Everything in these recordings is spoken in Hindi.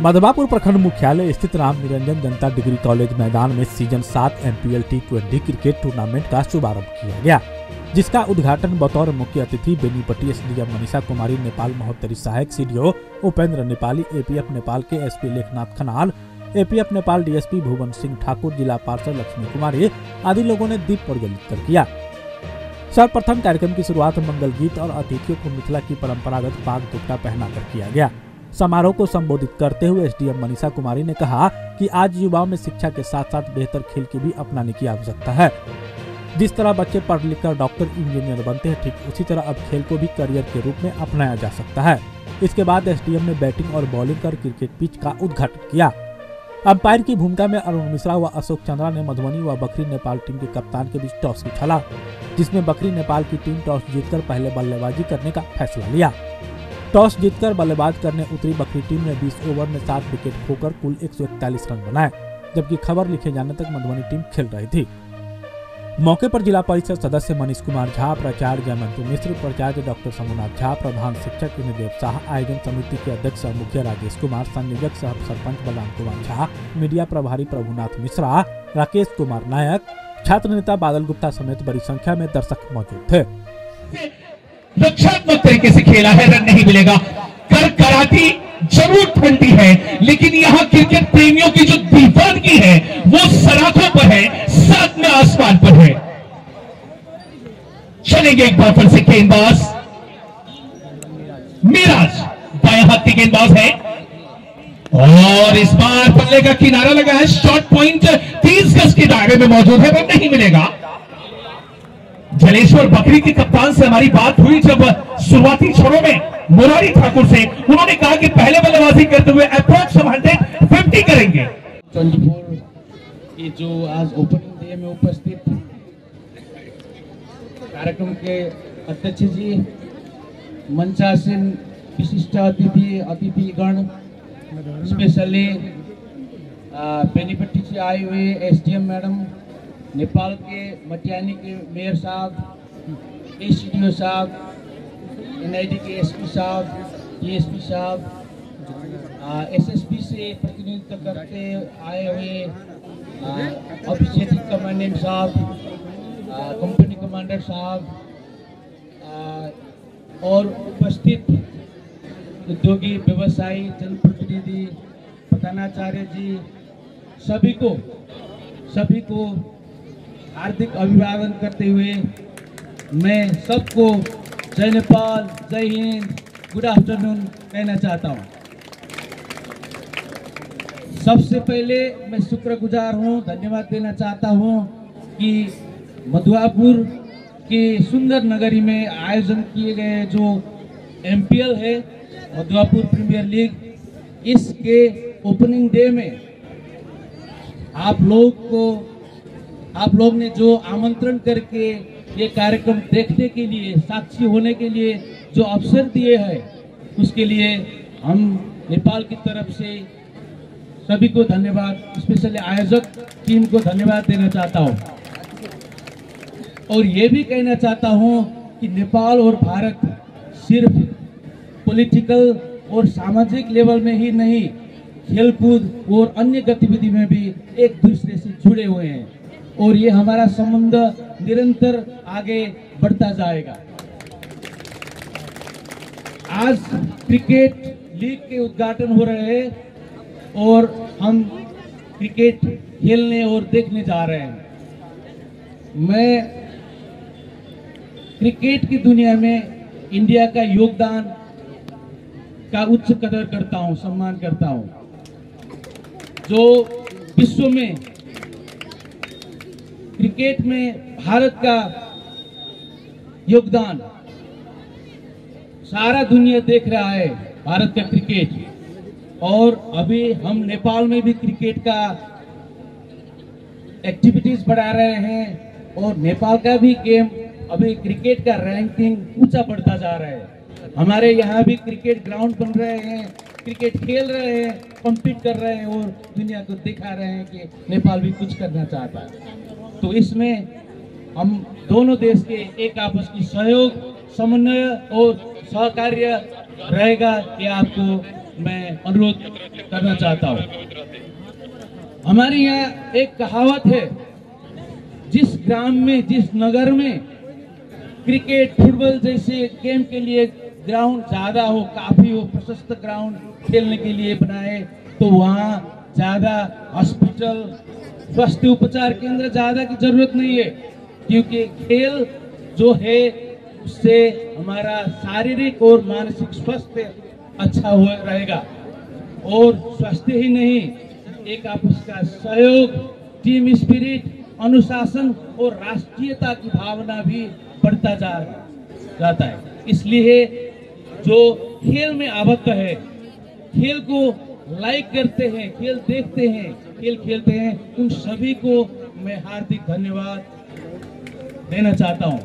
मधवापुर प्रखंड मुख्यालय स्थित राम निरंजन जनता डिग्री कॉलेज मैदान में सीज़न सात M P L T twenty cricket tournament का शुभारंभ किया गया, जिसका उद्घाटन बतौर मुख्य अतिथि Benipatti S D M Manisha Kumari, Nepal Mahottari सहायक सीडीओ उपेंद्र नेपाली एपीएफ नेपाल के SP Lekhnath Khanal APF Nepal DSP Bhuvan Singh Thakur, जिला पार्षद लक्ष्मी कुमारी आदि लोगों ने दीप प्रज्वलित कर किया। सर्वप्रथम कार्यक्रम की शुरुआत मंगल गीत और अतिथियों को मिथिला की परंपरागत पाग दुपट्टा पहनाकर किया गया। समारोह को संबोधित करते हुए एसडीएम मनीषा कुमारी ने कहा कि आज युवाओं में शिक्षा के साथ साथ बेहतर खेल की भी अपनाने की आवश्यकता है। जिस तरह बच्चे पढ़ लिख कर डॉक्टर, इंजीनियर बनते हैं, ठीक उसी तरह अब खेल को भी करियर के रूप में अपनाया जा सकता है। इसके बाद एसडीएम ने बैटिंग और बॉलिंग कर क्रिकेट पिच का उद्घाटन किया। अंपायर की भूमिका में अरुण मिश्रा व अशोक चंद्रा ने मधुबनी व बकरी नेपाल टीम के कप्तान के बीच टॉस उछाला, जिसमें बकरी नेपाल की टीम टॉस जीतकर पहले बल्लेबाजी करने का फैसला लिया। टॉस जीतकर बल्लेबाज करने उतरी बकरी टीम ने 20 ओवर में सात विकेट खोकर कुल 141 रन बनाए, जबकि खबर लिखे जाने तक मधुबनी टीम खेल रही थी। मौके पर जिला परिषद सदस्य मनीष कुमार झा, प्राचार्य जयमंतु मिश्र, प्राचार्य डॉक्टर सोमनाथ झा, प्रधान शिक्षक इंद्रदेव शाह, आयोजन समिति के अध्यक्ष और मुखिया राजेश कुमार, संयोजक सह सरपंच बलराम कुमार झा, मीडिया प्रभारी प्रभुनाथ मिश्रा, राकेश कुमार नायक, छात्र नेता बादल गुप्ता समेत बड़ी संख्या में दर्शक मौजूद थे। रक्षात्मक तरीके से खेला है, रन नहीं मिलेगा। कर कराती ज़रूर ठंडी है, लेकिन यहाँ क्रिकेट प्रेमियों की जो दीवानगी है, वो सड़कों पर है, साथ में आसमान पर है। चलेंगे एक बार फिर से गेंदबाज। मिराज, बाएँ हाथ की गेंदबाज है। और इस बार पल्ले का किनारा लगा है शॉर्ट पॉइंट तीस गज के दायरे में मौजूद है, वो नहीं मिलेगा। जलेश्वर बकरी के कप्तान से हमारी बात हुई जब शुरुआती छोरों में मुरारी ठाकुर से उन्होंने कहा कि पहले बल्लेबाजी करते हुए अप्रोच हम हंड्रेड फिफ्टी करेंगे। 24 जो आज ओपनिंग डे में उपस्थित कार्यक्रम के अध्यक्ष जी मंचासीन विशिष्ट अतिथि, अतिथिगण स्पेशली बेनीपट्टी से आए हुए एसडीएम मैडम नेपाल के मटियानी के मेयर साहब एस साहब एनआईडी के एसपी साहब डीएसपी साहब एसएसपी से प्रतिनिधित्व करते आए हुए ऑफिशियल कमांडेंट साहब कंपनी कमांडर साहब और उपस्थित उद्योगी व्यवसायी, जनप्रतिनिधि प्रधानाचार्य जी, सभी को सभी को हार्दिक अभिवादन करते हुए मैं सबको जय नेपाल, जय हिंद गुड आफ्टरनून कहना चाहता हूँ। सबसे पहले मैं शुक्रगुजार हूँ, धन्यवाद देना चाहता हूँ कि मधुआपुर के सुंदर नगरी में आयोजन किए गए जो एमपीएल है मधुआपुर प्रीमियर लीग इसके ओपनिंग डे में आप लोग को आप लोग ने जो आमंत्रण करके ये कार्यक्रम देखने के लिए, साक्षी होने के लिए जो अवसर दिए हैं, उसके लिए हम नेपाल की तरफ़ से सभी को धन्यवाद, स्पेशली आयोजक टीम को धन्यवाद देना चाहता हूँ। और ये भी कहना चाहता हूँ कि नेपाल और भारत सिर्फ़ पॉलिटिकल और सामाजिक लेवल में ही नहीं, खेलकूद और अन्य गतिविधि में भी एक दूसरे से जुड़े हुए हैं। और ये हमारा संबंध निरंतर आगे बढ़ता जाएगा। आज क्रिकेट लीग के उद्घाटन हो रहे हैं और हम क्रिकेट खेलने और देखने जा रहे हैं। मैं क्रिकेट की दुनिया में इंडिया का योगदान का उच्च कदर करता हूँ, सम्मान करता हूँ। जो विश्व में क्रिकेट में भारत का योगदान। सारा दुनिया देख रहा है भारत का क्रिकेट। और अभी हम नेपाल में भी क्रिकेट का एक्टिविटीज़ बढ़ा रहे हैं और नेपाल का भी गेम अभी क्रिकेट का रैंकिंग ऊँचा बढ़ता जा रहा है। हमारे यहाँ भी क्रिकेट ग्राउंड बन रहे हैं, क्रिकेट खेल रहे हैं कम्पीट कर रहे हैं और दुनिया को दिखा रहे हैं कि नेपाल भी कुछ करना चाहता है। तो इसमें हम दोनों देश के एक आपस की सहयोग, समन्वय और सहकार्य रहेगा ये आपको मैं अनुरोध करना चाहता हूँ। हमारे यहाँ एक कहावत है, जिस ग्राम में, जिस नगर में क्रिकेट, फुटबॉल जैसे गेम के लिए ग्राउंड ज़्यादा हो, काफ़ी हो, प्रशस्त ग्राउंड खेलने के लिए बनाए तो वहाँ ज़्यादा हॉस्पिटल स्वास्थ्य उपचार केंद्र ज़्यादा की ज़रूरत नहीं है, क्योंकि खेल जो है, उससे हमारा शारीरिक और मानसिक स्वास्थ्य अच्छा हो रहेगा। और स्वास्थ्य ही नहीं, एक आपस का सहयोग टीम स्पिरिट अनुशासन और राष्ट्रीयता की भावना भी बढ़ता जा जाता है। इसलिए जो खेल में आबद्ध है, खेल को लाइक करते हैं, खेल देखते हैं खेल खेलते हैं। उन सभी को मैं हार्दिक धन्यवाद देना चाहता हूँ।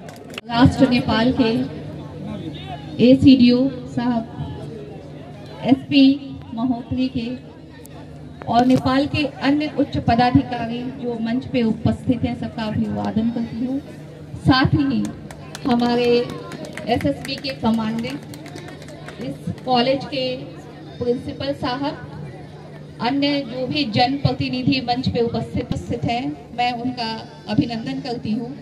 राष्ट्र नेपाल के एसीडीओ साहब एसपी महोत्तरी के और नेपाल के अन्य उच्च पदाधिकारी जो मंच पे उपस्थित हैं, सबका अभिवादन करती हूँ। साथ ही हमारे एसएसबी के कमांडेंट, इस कॉलेज के प्रिंसिपल साहब अन्य जो भी जनप्रतिनिधि मंच पे उपस्थित उपस्थित हैं, मैं उनका अभिनंदन करती हूँ।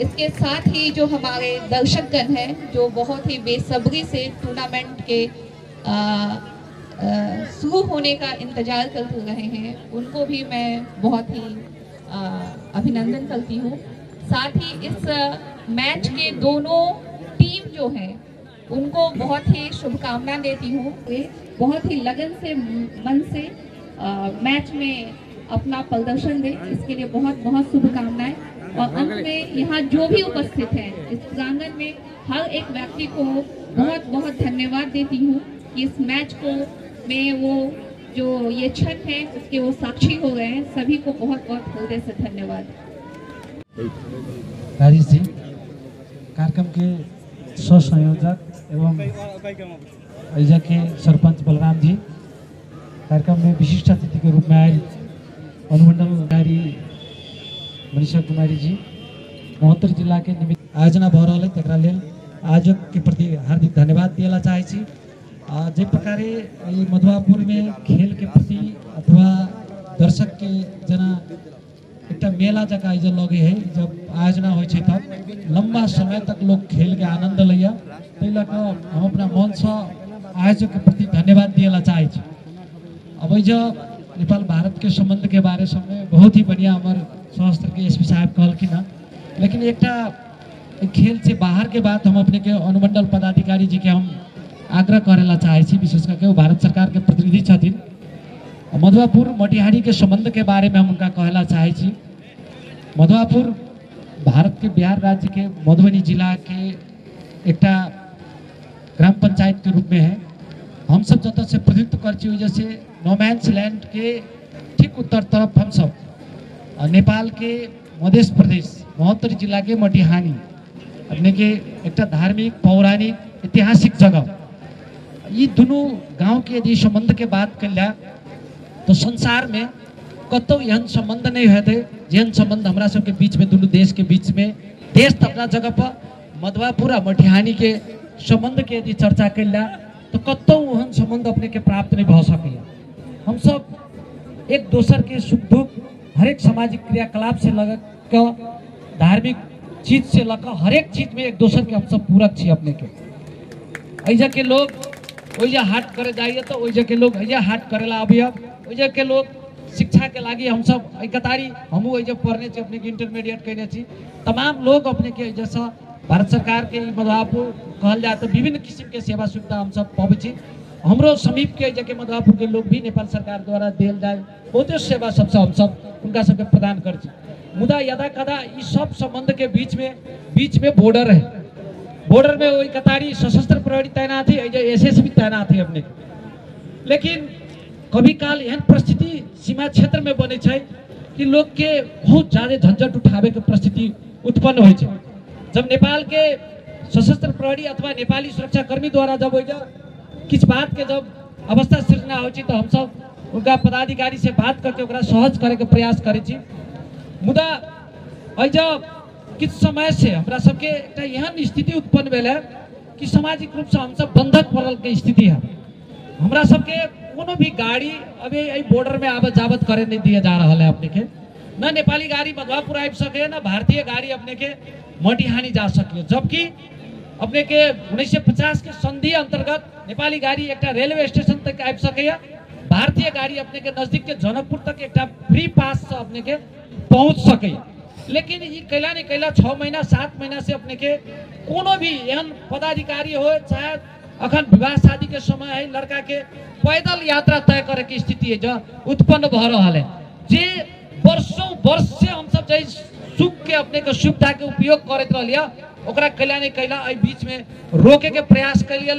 इसके साथ ही जो हमारे दर्शकगण हैं, जो बहुत ही बेसब्री से टूर्नामेंट के शुरू होने का इंतज़ार कर रहे हैं, उनको भी मैं बहुत ही अभिनंदन करती हूँ। साथ ही इस मैच के दोनों टीम जो हैं, उनको बहुत ही शुभकामना देती हूँ। बहुत ही लगन से मन से आ, मैच में अपना प्रदर्शन दें। इसके लिए बहुत बहुत शुभकामनाएँ। और अंत में यहाँ जो भी उपस्थित हैं इस प्रांगण में हर एक व्यक्ति को बहुत बहुत धन्यवाद देती हूँ कि इस मैच को में वो जो ये क्षण है उसके वो साक्षी हो गए हैं। सभी को बहुत बहुत हृदय से धन्यवाद। राजेश जी कार्यक्रम के सह संयोजक एवं ऐजा के सरपंच बलराम जी। कार्यक्रम में विशिष्ट अतिथि के रूप में आए अनुमंडल अधिकारी मनीषा कुमारी जी, महोत्तर जिला के निमित्त आयोजना भऽ रहल है, तकरा आयोजक के प्रति हार्दिक धन्यवाद छी। आ जे प्रकारे मधुआपुर में खेल के प्रति अथवा दर्शक के जेना एकटा मेला जकाँ आयोजन लगे है जब आयोजना तब लंबा समय तक लोग खेल के आनंद ताहि लऽ कऽ हम अपना मन सँ आयोजक के प्रति धन्यवाद दिएला चाहै छी अब जो नेपाल भारत के संबंध के बारे में बहुत ही बढ़िया हमार सशस्त्र के एस पी साहब कहलखिन। लेकिन एकटा ई खेल से बाहर के बात हम अपने के अनुमंडल पदाधिकारी जी के हम आग्रह करेला चाहै विशेष करके भारत सरकार के प्रतिनिधि छथिन। मधुआपुर मोतिहारी के संबंध के बारे में हम उनका कहला चाहै छी मधुआपुर भारत के बिहार राज्य के मधुबनी जिला के एकटा ग्राम पंचायत के रूप में है। हम सब जत से प्रतिनिधित्व कर छी जैसे नोमैंस लैंड के ठीक उत्तर तरफ़ हम सब नेपाल के मध्य प्रदेश, महोत्तर जिला के मटिहानी, अपने के एक धार्मिक, पौराणिक, ऐतिहासिक जगह। ये दोनों गाँव के यदि संबंध के बात कल जाए तो संसार में कतौ एहन संबंध नहीं होते जेहन संबंध हमरा सबके बीच में, दोनों देश के बीच में, देश तो अपना जगह पर मधुआपुर आ मटिहानी के संबंध के यदि चर्चा कल जाए तो कतौ ओहन संबंध अपने के प्राप्त नहीं भऽ सकैया हम सब एक दोसर के सुख दुख, हरेक सामाजिक क्रियाकलाप से लग के, धार्मिक चीज़ से लग हरेक चीज़ में एक दोसर के हम सब पूरक छी अपने के। ऐजा के लोग, ओइजा हाट करे जाइए तो ओइजा के लोग ऐजा हाट करेला अभिया ओइजा के लोग शिक्षा के लागी हम सब कतारी हमहू ओइजा पढ़ने अपने के इंटरमीडिएट कैने तमाम लोग अपने के भारत सरकार के मधुआपुर कहल जाए विभिन्न किस्म के सेवा सुविधा हम सब छी। हमरो समीप के जगह मधुआपुर के भी नेपाल सरकार द्वारा देल जाए बहुते सेवा सबसे सब उनका सबके प्रदान कर मुदा यदा कदा ई सब संबंध के बीच में बीच में बॉर्डर है बॉर्डर में कतारी सशस्त्र प्रहरी तैनात है एस एस भी तैनात है अपने। लेकिन कभी काल एहन परिस्थिति सीमा क्षेत्र में बने कि लोग के बहुत ज्यादा झंझट उठावे के परिस्थिति उत्पन्न छै। जब नेपाल के सशस्त्र प्रहरी अथवा नेपाली सुरक्षा कर्मी द्वारा जब ओइजा किछु बात के जब अवस्था सृजना छै तो हम सब उनका पदाधिकारी से बात करके सहज करे के प्रयास करै मुदा अज किछु समय से हमरा सबके एकटा एहन स्थिति उत्पन्न भेल है कि सामाजिक रूप से हम सब बंधक पड़ल के स्थिति है। हमरा सबके कोनो भी गाड़ी अभी बॉर्डर में आवत जावत करे नहीं दिया जा रहा है अपने के न नेपाली गाड़ी मधुआपुर आबि सके न भारतीय गाड़ी अपने के मटिहानी जा सके जबकि अपने के 1950 के संधि अंतर्गत नेपाली गाड़ी एक रेलवे स्टेशन तक आबि सकैया भारतीय गाड़ी अपने के नजदीक के जनकपुर तक एक फ्री पास से अपने के पहुंच सकैया लेकिन ये कैला नहीं कैला छः महीना सात महीना से अपने के कोनो भी एहन पदाधिकारी हो चाहे अखन विवाह शादी के समय है लड़का के पैदल यात्रा तय करे के स्थिति है जो उत्पन्न भ रहा है। जे वर्षों, वर्ष से हम सब जै सुख के अपने के सुविधा के उपयोग करते रहिए कैला बीच में रोके के प्रयास कलिए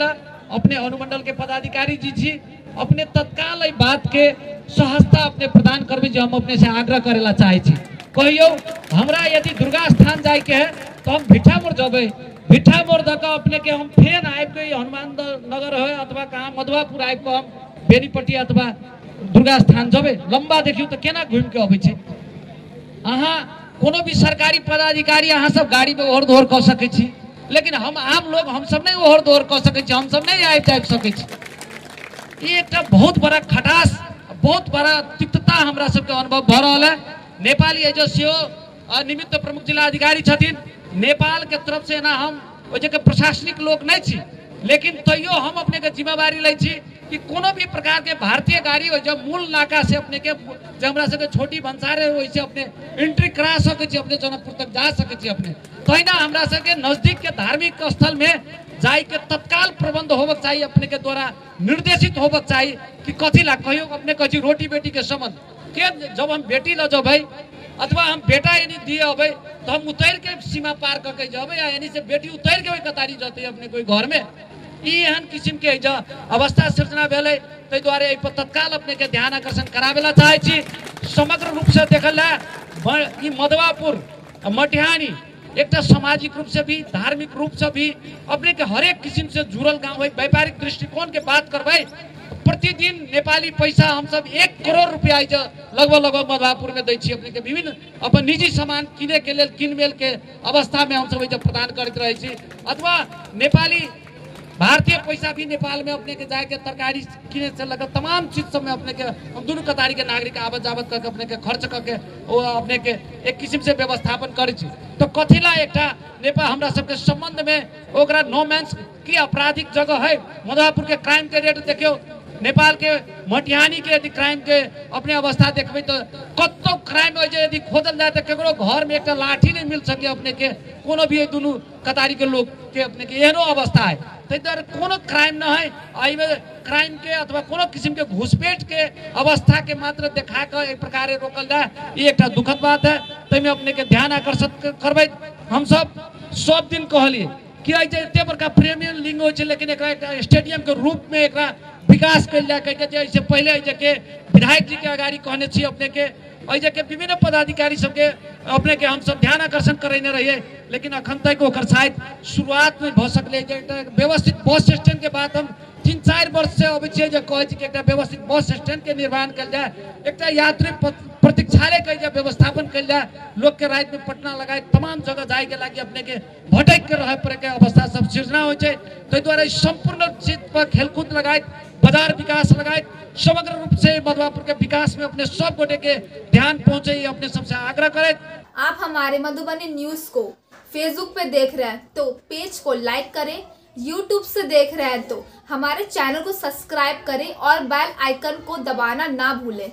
अपने अनुमंडल के पदाधिकारी जी जी, अपने तत्काल बात के सहजता अपने प्रदान करबे जो हम अपने से आग्रह करेला चाहे छी कहियो, हमरा यदि दुर्गा स्थान जाए के है तो हम भिठा मोड़ जबै। भिठा मोड़ दऽ अपने के हम फेन आबि के हनुमान नगर है, अथवा कहाँ मधुआपुर आबि कऽ हम बेनीपट्टी अथवा दुर्गा स्थान जबै लंबा देखियो तो केना घूम के अबे अहाँ कोनो भी सरकारी पदाधिकारी, अहाँ सब गाड़ी में ओहर दोहर कऽ छी। लेकिन हम, आम लोग हम सब नहीं ओहर दोहर कऽ सकै छी हम सब नहीं आबि जाबि सकै छी। बहुत बड़ा खटास, बहुत बड़ा तिक्तता हमरा सबके अनुभव भऽ रहल है नेपाली एजो सेहो निमित्त प्रमुख जिला अधिकारी छथिन। नेपाल के तरफ़ से ना हम जगह प्रशासनिक लोग नहीं छी, लेकिन तैयो हम अपने के जिम्मेवारी लै छी। कि कोनो भी प्रकार के भारतीय गाड़ी हो जब मूल नाका से अपने के जब हमरा सबके छोटी भंसारे छै अपने एंट्री करा सकै छी अपने जनकपुर तक जा सकै छी अपने। तहिना हमरा सबके नजदीक के धार्मिक स्थल में जाय के तत्काल प्रबंध होबक चाहिए अपने के द्वारा निर्देशित होबक चाहिए कि कथी ला कहियो अपने छी रोटी बेटी के संबंध। के जब हम बेटी ल जबै अथवा हम बेटा यानी दिए अबै तो हम उतर के सीमा पार कऽ के जबै या यानी से बेटी उतर के कतारी जतै अपने कोई घर में ई एहन किसिमके अइ जँ अवस्था सृजना भेलै ताहि दुआरे एहिपर तत्काल अपनेके ध्यान आकर्षण कराबै लए चाहै छी। समग्र रूपसँ देखल जाए ई मदवापुर मटिहानी एकटा सामाजिक रूपसँ भी धार्मिक रूपसँ भी अपनेके हरेक किसिमसँ जुड़ल गाँव होइ व्यापारिक दृष्टिकोणके बात करबै प्रतिदिन नेपाली पैसा हमसब एक करोड़ रुपैआ आइ लगभग लगभग मधुबापुरमे दै छी अपनेके विभिन्न अपन निजी सामान किनैके लेल किनमेलके अवस्थामे हमसब एहिजा प्रदान करैत रहै छी। अथवा नेपाली भारतीय पैसा भी नेपाल में अपने के जाके तरकारी किने से लगल तमाम चीज़ सब में अपने के, हम दुनू कतारी के नागरिक आवत जावत करके अपने के खर्च करके ओ अपने के एक किस्म से व्यवस्थापन करै तो कथिला एकटा नेपाल हमरा सबके संबंध में ओकरा नो मैंस की आपराधिक जगह है। मधुआपुर के क्राइम के रेट देखियो। नेपाल के मटिहानी के यदि क्राइम के अपने अवस्था देखे तो कतौ क्राइम हो यदि खोजल जाए तो केकरो घर में एकटा लाठी नहीं मिल सके अपने के। कोनो भी दुनू कतारी के लोग के अपने के एहनो अवस्था है। ताहि दुआरे कोनो क्राइम न है। एहिमे क्राइम के अथवा कोनो किस्म के घुसपैठ के अवस्था के मात्र देखा के एक प्रकारे रोकल जाए, ये एकटा दुखद बात है। ताहिमे अपने के ध्यान आकर्षित करबै। हम सब सब दिन कहलिए कि आई एते बड़का प्रीमियम लिंग छै, लेकिन एकटा स्टेडियम के रूप में एक विकास कयल जाय कहि के पहिले के विधायक जी के अगाड़ी कहने अपने के। के विभिन्न पदाधिकारी सबके अपने के हम सब ध्यान आकर्षण करैने रहिए, लेकिन अखन तक शायद शुरुआत में भ सकल व्यवस्थित बस स्टैंड के बाद हम तीन चार वर्ष से अबै जे कहै कि व्यवस्थित बस स्टैंड के निर्माण कयल जाय एकटा यात्री प- प्रतीक्षालय के जे व्यवस्थापन लोग के राति में पटना लगायत तमाम जगह जाय के लागी अपने के भटक के रहे पड़े के अवस्था सब सृजना होइ छै। ताहि दुआरे संपूर्ण चीज़ पर खेलकूद बाज़ार विकास लगायत समग्र रूप से मधुबापुर के विकास में अपने सब गोटे के ध्यान पहुँचे अपने सबसे आग्रह करैत। आप हमारे मधुबनी न्यूज़ को फेसबुक पे देख रहे हैं तो पेज को लाइक करें यूट्यूब से देख रहे हैं तो हमारे चैनल को सब्सक्राइब करें और बेल आइकन को दबाना ना भूलें।